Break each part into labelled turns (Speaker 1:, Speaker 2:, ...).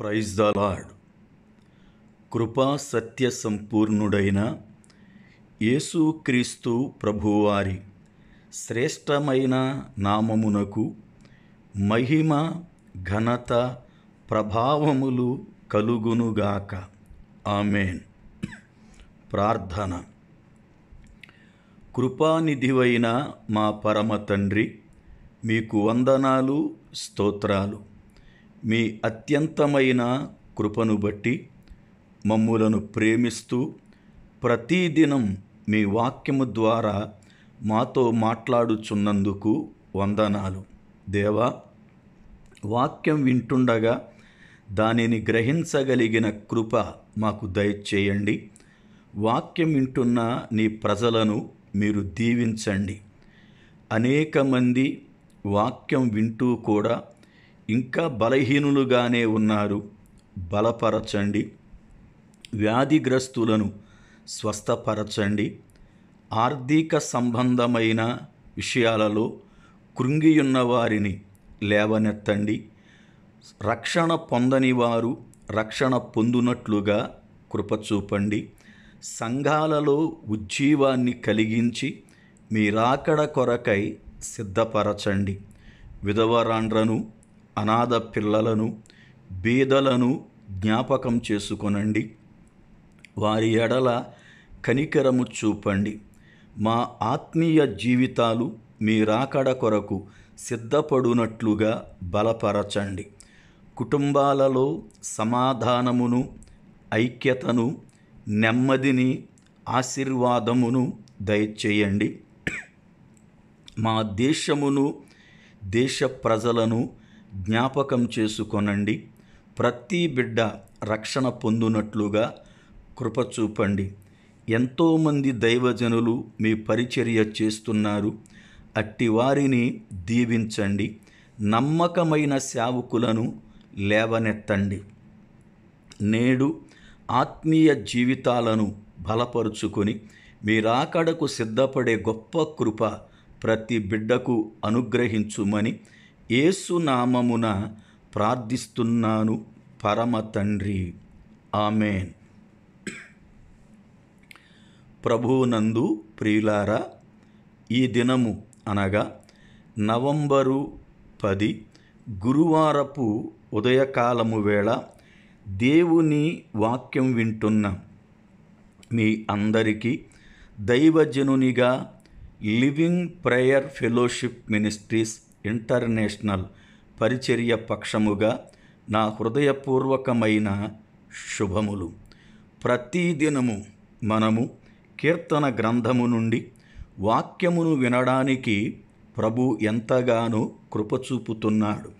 Speaker 1: Praise the lord. కృపా సత్య సంపూర్ణుడైన యేసుక్రీస్తు ప్రభువారి శ్రేష్టమైన నామమునకు మహిమ ఘనత ప్రభావములు కలుగునుగాక. ఆమెన్. ప్రార్థన. కృపానిధివైన మా పరమ తండ్రి మీకు వందనాలు స్తోత్రాలు. మీ అత్యంతమైన కృపను బట్టి మమ్ములను ప్రేమిస్తూ ప్రతిదినం మీ వాక్యము ద్వారా మాతో మాట్లాడుచున్నందుకు వందనాలు. దేవా వాక్యం వింటుండగా దానిని గ్రహించగలిగిన కృప మాకు దయచేయండి. వాక్యం వింటున్న నీ ప్రజలను మీరు దీవించండి. అనేక మంది వాక్యం వింటూ కూడా ఇంకా బలహీనులుగానే ఉన్నారు. బలపరచండి. వ్యాధిగ్రస్తులను స్వస్థపరచండి. ఆర్థిక సంబంధమైన విషయాలలో కృంగియున్న వారిని లేవనెత్తండి. రక్షణ పొందని వారు రక్షణ పొందునట్లుగా కృపచూపండి. సంఘాలలో ఉజ్జీవాన్ని కలిగించి మీ రాకడ కొరకై సిద్ధపరచండి. విధవరాండ్రను అనాథ పిల్లలను బీదలను జ్ఞాపకం చేసుకొనండి. వారి ఎడల కనికరము చూపండి. మా ఆత్మీయ జీవితాలు మీ రాకడ కొరకు సిద్ధపడునట్లుగా బలపరచండి. కుటుంబాలలో సమాధానమును ఐక్యతను నెమ్మదిని ఆశీర్వాదమును దయచేయండి. మా దేశమును దేశ ప్రజలను జ్ఞాపకం చేసుకొనండి. ప్రతి బిడ్డ రక్షణ పొందునట్లుగా కృప చూపండి. ఎంతోమంది దైవజనులు మీ పరిచర్య చేస్తున్నారు. అట్టి వారిని దీవించండి. నమ్మకమైన సేవకులను లేవనెత్తండి. నేడు ఆత్మీయ జీవితాలను బలపరుచుకొని మీరాకడకు సిద్ధపడే గొప్ప కృప ప్రతి బిడ్డకు అనుగ్రహించుమని ఏసునామమున ప్రార్థిస్తున్నాను పరమ తండ్రి. ఆమెన్. ప్రభునందు ప్రియులారా ఈ దినము అనగా నవంబరు పది గురువారపు ఉదయకాలము వేళ దేవుని వాక్యం వింటున్న మీ అందరికీ దైవజనునిగా living prayer fellowship ministries international పరిచర్య పక్షముగా నా హృదయపూర్వకమైన శుభములు. ప్రతిదినము మనము కీర్తన గ్రంథము నుండి వాక్యమును వినడానికి ప్రభు ఎంతగానో కృప చూపుతున్నాడు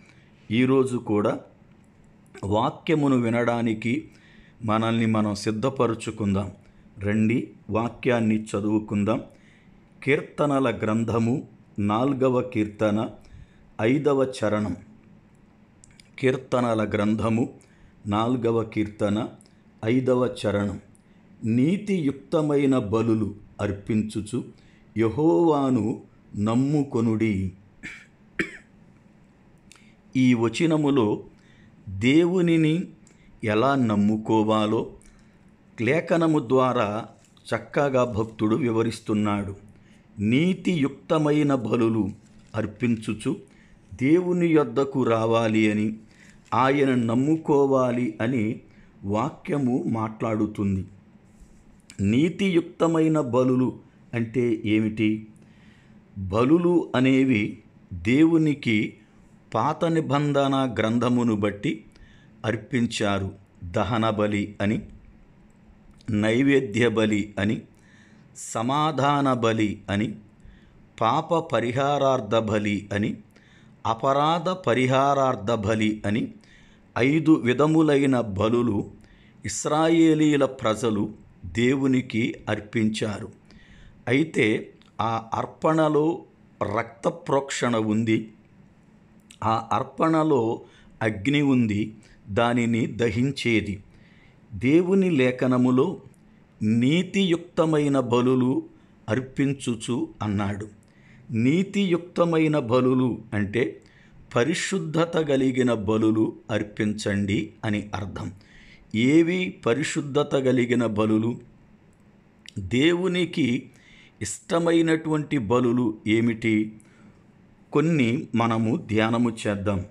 Speaker 1: ఈరోజు కూడా వాక్యమును వినడానికి మనల్ని మనం సిద్ధపరుచుకుందాం. రండి వాక్యాన్ని చదువుకుందాం. కీర్తనల గ్రంథము నాల్గవ కీర్తన ఐదవ చరణం. కీర్తనల గ్రంథము నాల్గవ కీర్తన ఐదవ చరణం. నీతియుక్తమైన బలులు అర్పించుచు యహోవాను నమ్ముకొనుడి. ఈ వచనములో దేవునిని ఎలా నమ్ముకోవాలో లేఖనము ద్వారా చక్కగా భక్తుడు వివరిస్తున్నాడు. నీతియుక్తమైన బలులు అర్పించుచు దేవుని యొద్దకు రావాలి అని ఆయన నమ్ముకోవాలి అని వాక్యము మాట్లాడుతుంది. నీతియుక్తమైన బలులు అంటే ఏమిటి? బలులు అనేవి దేవునికి పాత నిబంధన గ్రంథమును బట్టి అర్పించారు. దహన బలి అని నైవేద్య బలి అని సమాధాన బలి అని పాప పరిహారార్థ బలి అని అపరాధ పరిహారార్థ బలి అని ఐదు విధములైన బలులు ఇస్రాయేలీల ప్రజలు దేవునికి అర్పించారు. అయితే ఆ అర్పణలో రక్త ప్రోక్షణ ఉంది. ఆ అర్పణలో అగ్ని ఉంది. దానిని దహించేది. దేవుని లేఖనములో నీతియుక్తమైన బలులు అర్పించుచు అన్నాడు. నీతియుక్తమైన బలులు అంటే పరిశుద్ధత కలిగిన బలులు అర్పించండి అని అర్థం. ఏవి పరిశుద్ధత కలిగిన బలులు? దేవునికి ఇష్టమైనటువంటి బలులు ఏమిటి? కొన్ని మనము ధ్యానము చేద్దాం.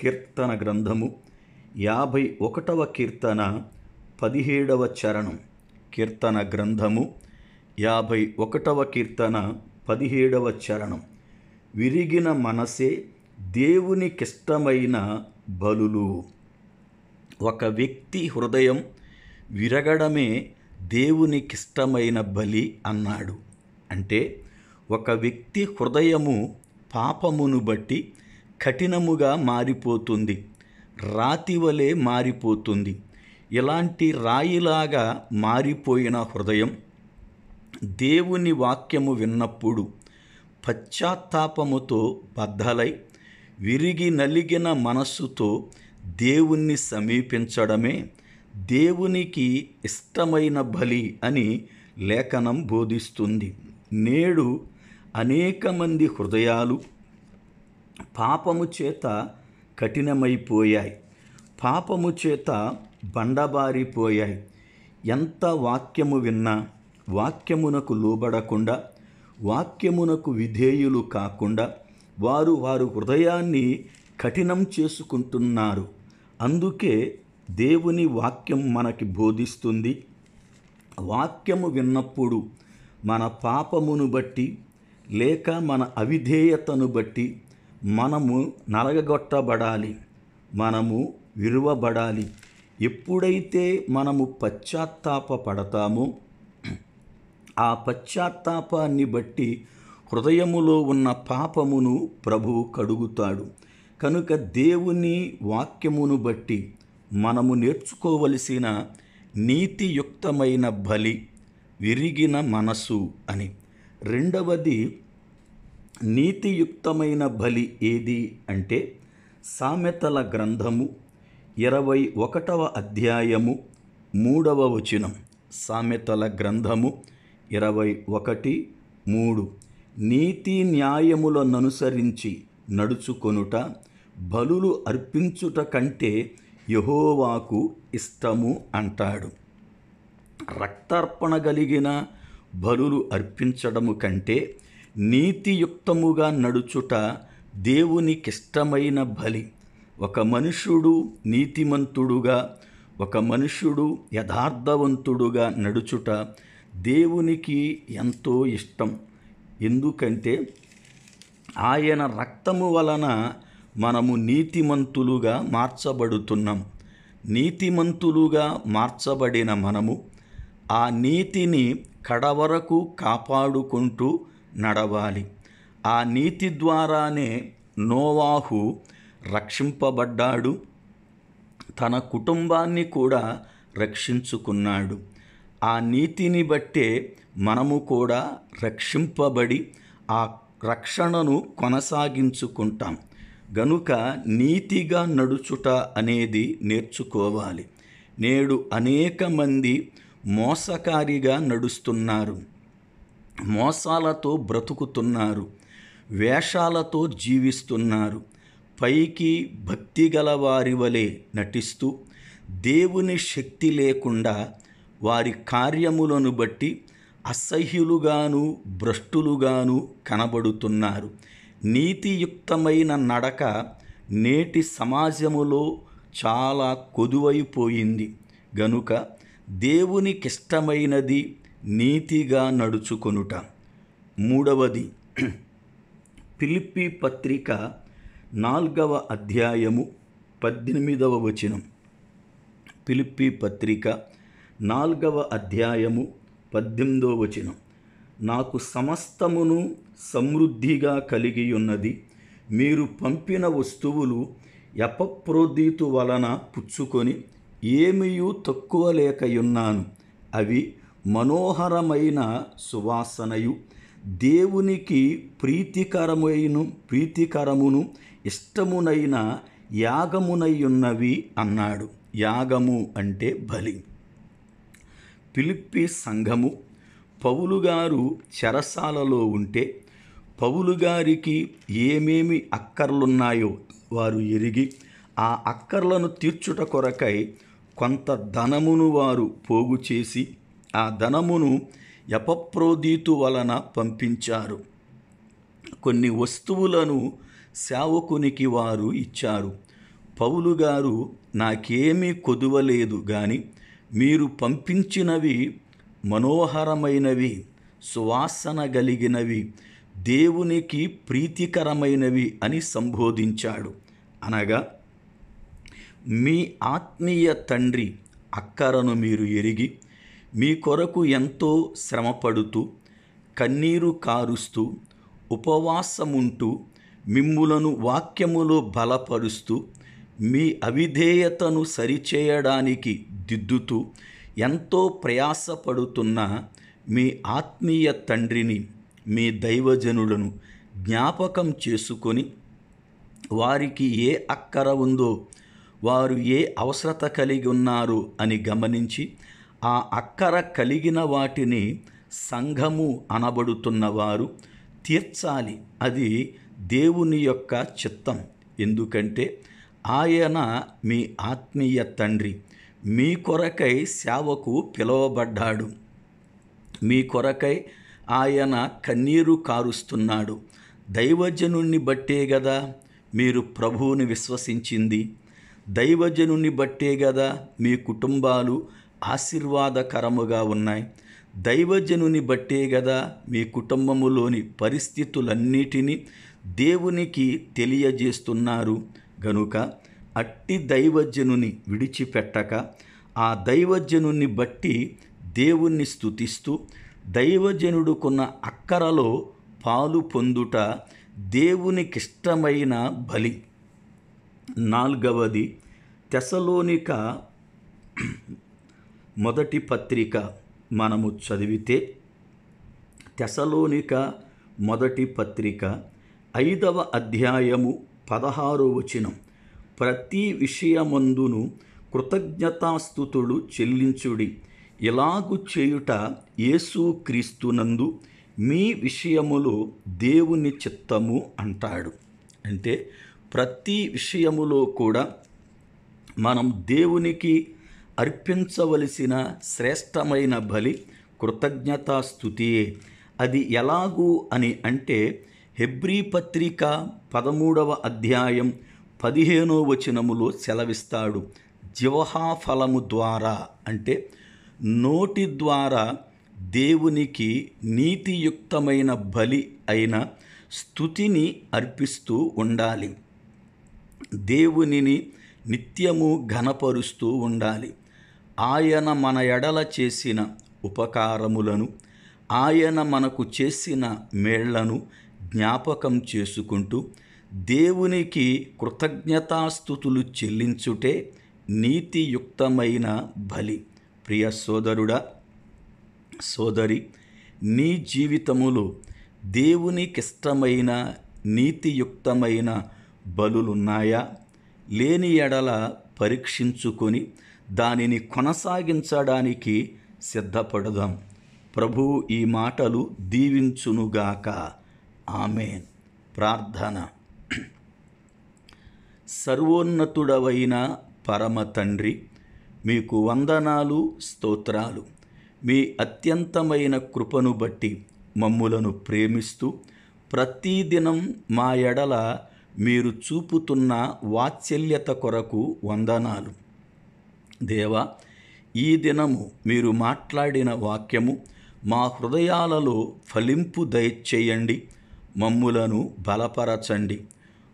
Speaker 1: కీర్తన గ్రంథము యాభై ఒకటవ కీర్తన పదిహేడవ చరణం. కీర్తన గ్రంథము యాభై ఒకటవ కీర్తన పదిహేడవ చరణం. విరిగిన మనసే దేవునికిష్టమైన బలులు. ఒక వ్యక్తి హృదయం విరగడమే దేవునికిష్టమైన బలి అన్నాడు. అంటే ఒక వ్యక్తి హృదయము పాపమును బట్టి కఠినముగా మారిపోతుంది. రాతి వలె మారిపోతుంది. ఇలాంటి రాయిలాగా మారిపోయిన హృదయం దేవుని వాక్యము విన్నప్పుడు పశ్చాత్తాపముతో బద్దలై విరిగి నలిగిన మనస్సుతో దేవుణ్ణి సమీపించడమే దేవునికి ఇష్టమైన బలి అని లేఖనం బోధిస్తుంది. నేడు అనేక మంది హృదయాలు పాపము చేత కఠినమైపోయాయి. పాపము చేత బండబారిపోయాయి. ఎంత వాక్యము విన్నా వాక్యమునకు లోబడకుండా వాక్యమునకు విధేయులు కాకుండా వారు వారు హృదయాన్ని కఠినం చేసుకుంటున్నారు. అందుకే దేవుని వాక్యం మనకి బోధిస్తుంది. వాక్యము విన్నప్పుడు మన పాపమును బట్టి లేక మన అవిధేయతను బట్టి మనము నలగగొట్టబడాలి. మనము విరువబడాలి. ఎప్పుడైతే మనము పశ్చాత్తాప పడతామో ఆ పశ్చాత్తాపాన్ని బట్టి హృదయములో ఉన్న పాపమును ప్రభువు కడుగుతాడు. కనుక దేవుని వాక్యమును బట్టి మనము నేర్చుకోవలసిన నీతియుక్తమైన బలి విరిగిన మనసు అని. రెండవది నీతియుక్తమైన బలి ఏది అంటే సామెతల గ్రంథము ఇరవై ఒకటవ అధ్యాయము మూడవ వచనం. సామెతల గ్రంథము ఇరవై ఒకటి మూడు. నీతి న్యాయములననుసరించి నడుచుకొనుట బలులు అర్పించుట కంటే యహోవాకు ఇష్టము అంటాడు. రక్తార్పణ కలిగిన బలులు అర్పించడము కంటే నీతియుక్తముగా నడుచుట దేవునికిష్టమైన బలి. ఒక మనుషుడు నీతిమంతుడుగా ఒక మనుషుడు యథార్థవంతుడుగా నడుచుట దేవునికి ఎంతో ఇష్టం. ఎందుకంటే ఆయన రక్తము వలన మనము నీతిమంతులుగా మార్చబడుతున్నాం. నీతిమంతులుగా మార్చబడిన మనము ఆ నీతిని కడవరకు కాపాడుకుంటూ నడవాలి. ఆ నీతి ద్వారానే నోవాహు రక్షింపబడ్డాడు. తన కుటుంబాన్ని కూడా రక్షించుకున్నాడు. ఆ నీతిని బట్టే మనము కూడా రక్షింపబడి ఆ రక్షణను కొనసాగించుకుంటాం. గనుక నీతిగా నడుచుట అనేది నేర్చుకోవాలి. నేడు అనేక మంది మోసకారిగా నడుస్తున్నారు. మోసాలతో బ్రతుకుతున్నారు. వేషాలతో జీవిస్తున్నారు. పైకి భక్తి గల వారి వలె నటిస్తూ దేవుని శక్తి లేకుండా వారి కార్యములను బట్టి అసహ్యులుగాను భ్రష్టులుగాను కనబడుతున్నారు. నీతియుక్తమైన నడక నేటి సమాజములో చాలా కొదువైపోయింది. గనుక దేవునికిష్టమైనది నీతిగా నడుచుకొనుట. మూడవది పిలిపి పత్రిక నాల్గవ అధ్యాయము పద్దెనిమిదవ వచనం. పిలిపి పత్రిక నాల్గవ అధ్యాయము పద్దెనిమిదో వచనం. నాకు సమస్తమును సమృద్ధిగా కలిగి ఉన్నది మీరు పంపిన వస్తువులు ఎపప్రోదీతు వలన పుచ్చుకొని ఏమియూ తక్కువ లేకయున్నాను. అవి మనోహరమైన సువాసనయు దేవునికి ప్రీతికరమైన ప్రీతికరమును ఇష్టమునైన యాగమునయున్నవి అన్నాడు. యాగము అంటే బలి. పిలిప్పి సంఘము పౌలుగారు చెరసాలలో ఉంటే పౌలుగారికి ఏమేమి అక్కర్లున్నాయో వారు ఎరిగి ఆ అక్కర్లను తీర్చుట కొరకై కొంత ధనమును వారు పోగు చేసి ఆ ధనమును ఎపప్రోదీతు వలన పంపించారు. కొన్ని వస్తువులను సేవకునికి వారు ఇచ్చారు. పౌలు గారు నాకేమీ కొదువలేదు కానీ మీరు పంపించినవి మనోహరమైనవి సువాసన కలిగినవి దేవునికి ప్రీతికరమైనవి అని సంబోధించాడు. అనగా మీ ఆత్మీయ తండ్రి అక్కరను మీరు ఎరిగి మీ కొరకు ఎంతో శ్రమపడుతూ కన్నీరు కారుస్తూ ఉపవాసముంటూ మిమ్ములను వాక్యములో బలపరుస్తూ మీ అవిధేయతను సరిచేయడానికి దిద్దుతూ ఎంతో ప్రయాసపడుతున్న మీ ఆత్మీయ తండ్రిని మీ దైవజనులను జ్ఞాపకం చేసుకొని వారికి ఏ అక్కర ఉందో వారు ఏ అవసరత కలిగి ఉన్నారు అని గమనించి ఆ అక్కర కలిగిన వాటిని సంఘము అనబడుతున్న వారు తీర్చాలి. అది దేవుని యొక్క చిత్తం. ఎందుకంటే ఆయన మీ ఆత్మీయ తండ్రి. మీ కొరకై సేవకు పిలువబడ్డాడు. మీ కొరకై ఆయన కన్నీరు కారుస్తున్నాడు. దైవజనుణ్ణి బట్టే గదా మీరు ప్రభువుని విశ్వసించింది. దైవజనుని బట్టే గదా మీ కుటుంబాలు ఆశీర్వాదకరముగా ఉన్నాయి. దైవజనుని బట్టే గదా మీ కుటుంబములోని పరిస్థితులన్నిటినీ దేవునికి తెలియజేస్తున్నారు. గనుక అట్టి దైవజనుని విడిచిపెట్టక ఆ దైవజనుని బట్టి దేవుణ్ణి స్తుతిస్తూ దైవజనుడుకున్న అక్కరలో పాలు పొందుట దేవునికిష్టమైన బలి. నాల్గవది తెసలోనిక మొదటి పత్రిక మనము చదివితే తెసలోనిక మొదటి పత్రిక ఐదవ అధ్యాయము పదహారు వచనం. ప్రతి విషయమందును కృతజ్ఞతాస్థుతులు చెల్లించుడి. ఇలాగు చేయుట యేసు క్రీస్తునందు మీ విషయములో దేవుని చిత్తము అంటాడు. అంటే ప్రతి విషయములో కూడా మనం దేవునికి అర్పించవలసిన శ్రేష్టమైన బలి కృతజ్ఞతాస్థుతియే అది ఎలాగూ అని అంటే హెబ్రీ పత్రిక పదమూడవ అధ్యాయం పదిహేనో వచనములో సెలవిస్తాడు. జివహా ఫలము ద్వారా అంటే నోటి ద్వారా దేవునికి నీతియుక్తమైన బలి అయిన స్థుతిని అర్పిస్తూ ఉండాలి. దేవునిని నిత్యము ఘనపరుస్తూ ఉండాలి. ఆయన మన ఎడల చేసిన ఉపకారములను ఆయన మనకు చేసిన మేళ్ళను జ్ఞాపకం చేసుకుంటూ దేవునికి కృతజ్ఞతాస్థుతులు చెల్లించుటే నీతియుక్తమైన బలి. ప్రియ సోదరుడా సోదరి నీ జీవితములో దేవునికిష్టమైన నీతియుక్తమైన బలులున్నాయా? లేని ఎడల పరీక్షించుకొని దానిని కొనసాగించడానికి సిద్ధపడదాం. ప్రభు ఈ మాటలు దీవించునుగాక. ఆమెన్. ప్రార్థన. సర్వోన్నతుడవైన పరమ తండ్రి మీకు వందనాలు స్తోత్రాలు. మీ అత్యంతమైన కృపను బట్టి మమ్ములను ప్రేమిస్తూ ప్రతిదినం మా ఎడల మీరు చూపుతున్న వాత్సల్యత కొరకు వందనాలు. దేవా ఈ దినము మీరు మాట్లాడిన వాక్యము మా హృదయాలలో ఫలింపు దయచేయండి. మమ్ములను బలపరచండి.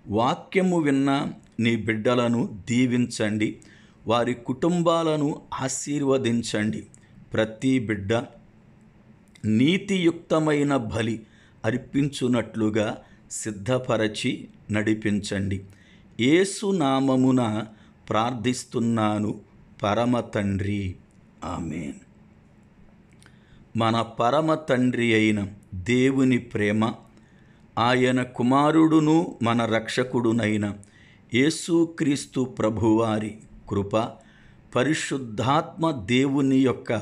Speaker 1: వాక్యము విన్న నీ బిడ్డలను దీవించండి. వారి కుటుంబాలను ఆశీర్వదించండి. ప్రతి బిడ్డ నీతియుక్తమైన బలి అర్పించున్నట్లుగా సిద్ధపరచి నడిపించండి. ఏసునామమున ప్రార్థిస్తున్నాను పరమ తండ్రి. ఆమెన్. మన పరమ తండ్రి అయిన దేవుని ప్రేమ ఆయన కుమారుడును మన రక్షకుడునైన యేసుక్రీస్తు ప్రభువారి కృప పరిశుద్ధాత్మ దేవుని యొక్క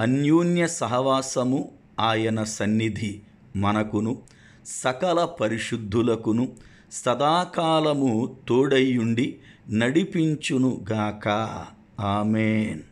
Speaker 1: అన్యోన్య సహవాసము ఆయన సన్నిధి మనకును సకల పరిశుద్ధులకును సదాకాలము తోడయ్యుండి నడిపించునుగాక. ఆమెన్.